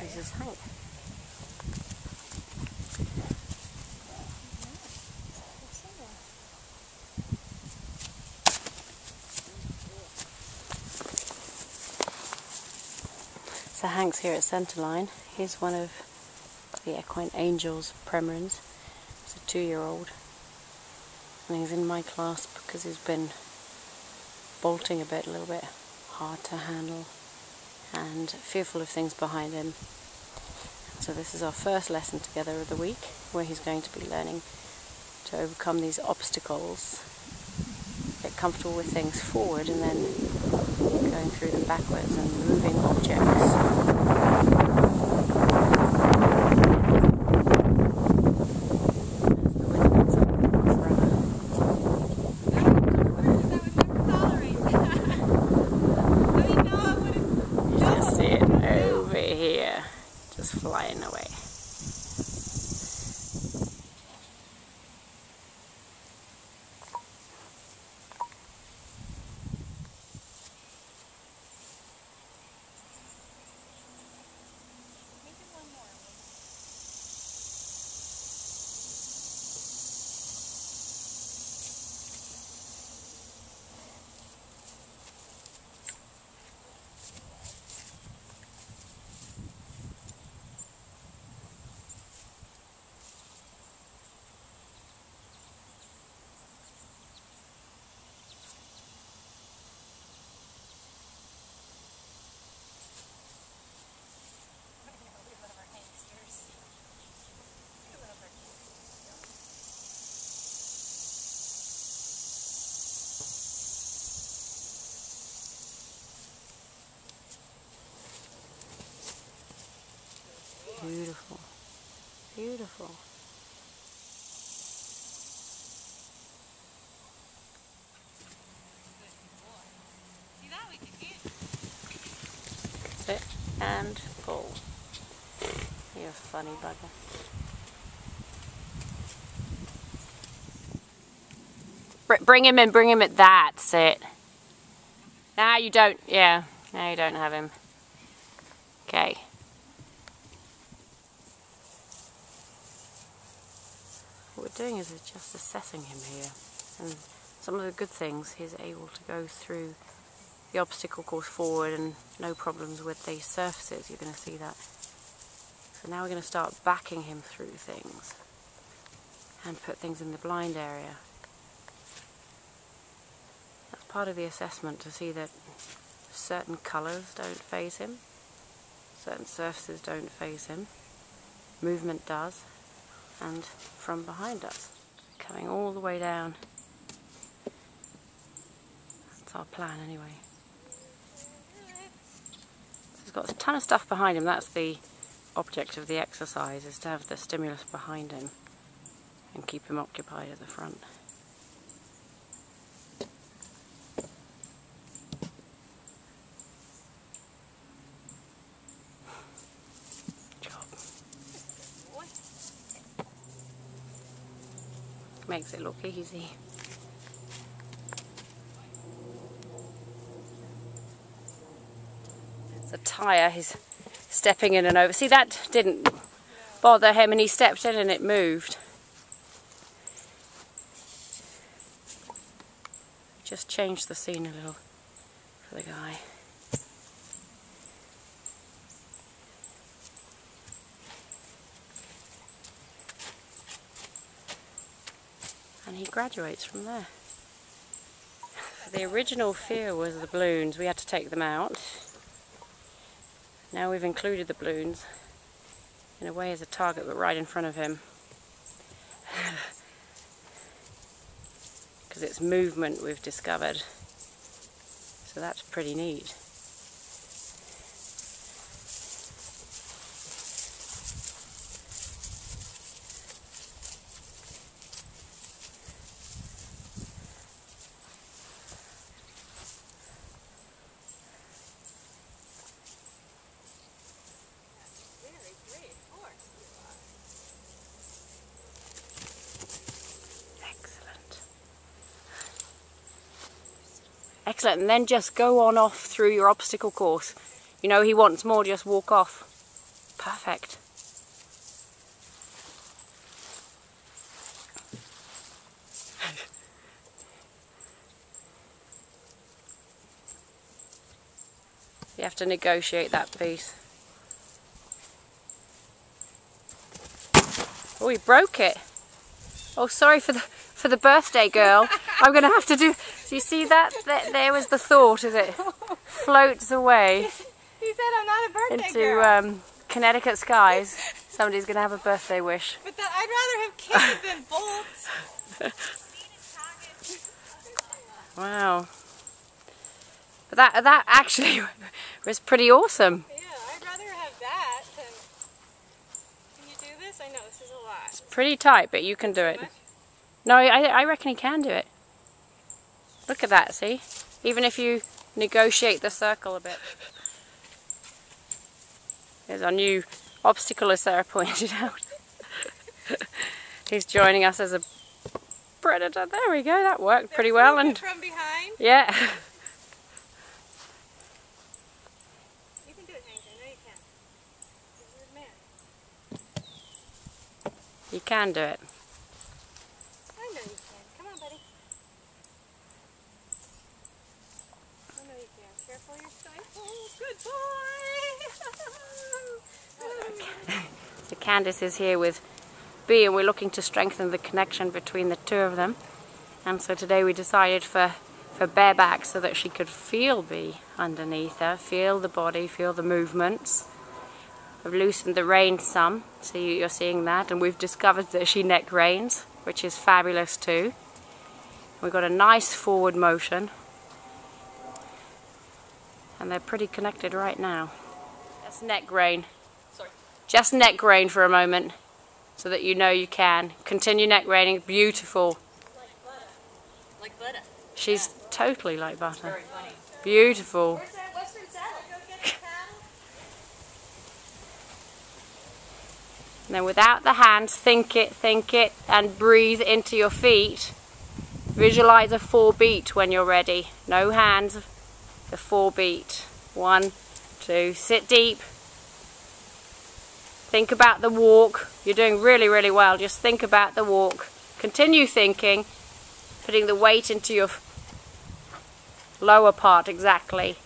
This is. So Hank's here at Centerline. He's one of the equine angels, Premarins. He's a two-year-old, and he's in my class because he's been bolting a bit, a little bit hard to handle, and fearful of things behind him. So this is our first lesson together of the week, where he's going to be learning to overcome these obstacles, get comfortable with things forward, and then going through them backwards and moving objects. You just see it over here, just flying away. Beautiful. Beautiful. Sit and pull. You funny bugger. Bring him in, bring him at that. Sit. Now you don't, yeah. Now you don't have him. Okay. What we're doing is we're just assessing him here. And some of the good things, he's able to go through the obstacle course forward and no problems with these surfaces. You're going to see that. So now we're going to start backing him through things and put things in the blind area. That's part of the assessment to see that certain colours don't phase him, certain surfaces don't phase him, movement does, and from behind us, coming all the way down. That's our plan anyway. So he's got a ton of stuff behind him, that's the object of the exercise, is to have the stimulus behind him and keep him occupied at the front. Job. Makes it look easy. A tyre, he's stepping in and over. See, that didn't bother him and he stepped in and it moved. Just changed the scene a little for the guy. And he graduates from there. The original fear was the balloons. We had to take them out. Now we've included the balloons in a way as a target, but right in front of him. Because it's movement we've discovered. So that's pretty neat. Excellent. And then just go on off through your obstacle course. You know he wants more, just walk off. Perfect. you have to negotiate that piece. Oh, he broke it. Oh, sorry for the for the birthday girl. I'm going to have to do... Do you see that? There, there was the thought as it floats away. He said I'm not a birthday into girl. um, Connecticut skies. Somebody's going to have a birthday wish. But that, I'd rather have cake than bolts. Wow. But that that actually was pretty awesome. Yeah, I'd rather have that than. Can you do this? I know this is a lot. It's pretty tight, but you can do it. Much? No, I, I reckon he can do it. Look at that, see? Even if you negotiate the circle a bit. There's our new obstacle, as Sarah pointed out. He's joining us as a predator. There we go, that worked pretty well. And from behind. yeah, You can do it, Hank. I you can. You're a man. you can do it. I know you can. Come on, buddy. I know you can. Careful your stifle. Good boy. So Candice is here with B and we're looking to strengthen the connection between the two of them. And so today we decided for, for bareback so that she could feel B underneath her, feel the body, feel the movements. I've loosened the rein some, so you're seeing that. And we've discovered that she neck reins, which is fabulous too. We've got a nice forward motion. And they're pretty connected right now. That's neck rein. Sorry. Just neck rein for a moment so that you know you can. Continue neck reining. Beautiful. Like butter. Like butter. She's totally like butter. Very funny. Beautiful. Where's that western saddle? Go get the paddle. And then without the hands, think it, think it, and breathe into your feet. Visualize a four beat when you're ready. No hands, the four beat. One, two, sit deep. Think about the walk. You're doing really, really well. Just think about the walk. Continue thinking, putting the weight into your lower part exactly.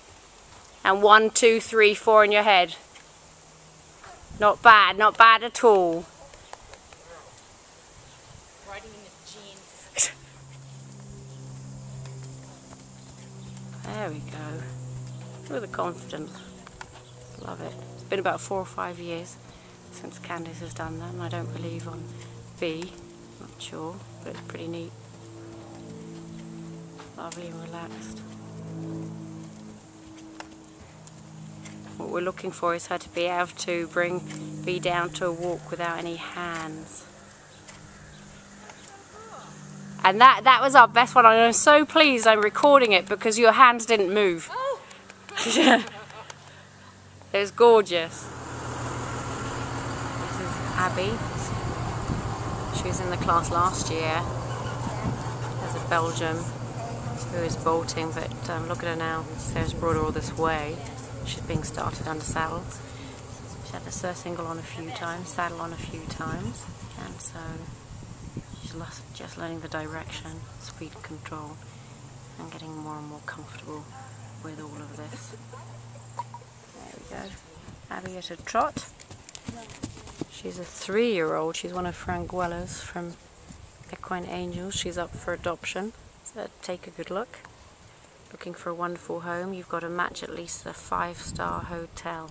And one, two, three, four in your head. Not bad, not bad at all. Riding in his jeans. There we go. With the confidence. Love it. It's been about four or five years since Candice has done that, and I don't believe on B. Not sure, but it's pretty neat. Lovely and relaxed. What we're looking for is her to be able to bring B down to a walk without any hands. And that, that was our best one. I'm so pleased I'm recording it because your hands didn't move. Oh! it was gorgeous. This is Abby. She was in the class last year as a Belgian who is bolting, but um, look at her now. Sarah's brought her all this way. She's being started under saddle. She had the surcingle on a few times, saddle on a few times, and so just learning the direction, speed control, and getting more and more comfortable with all of this. There we go. Abby at a trot. She's a three-year-old. She's one of Frank Weller's from Equine Angels. She's up for adoption. So take a good look. Looking for a wonderful home. You've got to match at least a five-star hotel.